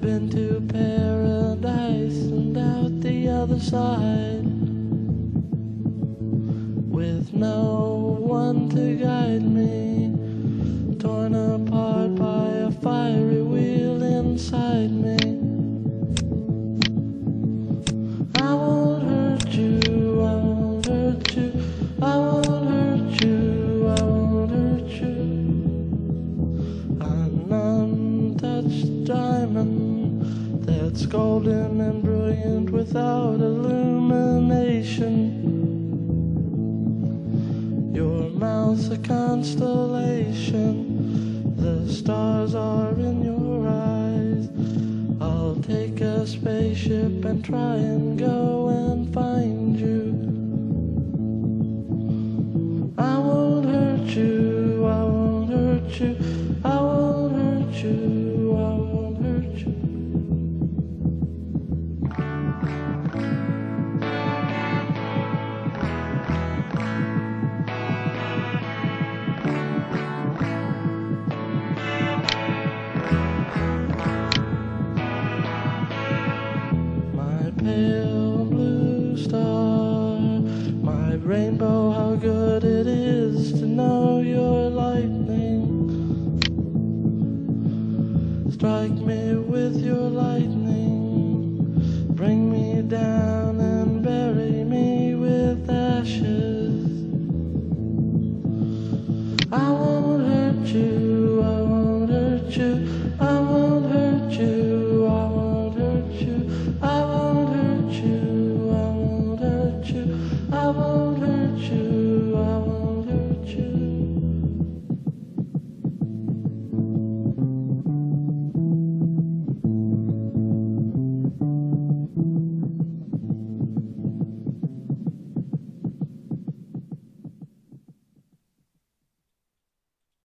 Been to paradise and out the other side. With no one to guide me. That's golden and brilliant without illumination. Your mouth's a constellation, the stars are in your eyes. I'll take a spaceship and try and go and find you. I won't hurt you, I won't hurt you, I won't hurt you, pale blue star, my rainbow, how good it is to know your lightning. Strike me with your lightning,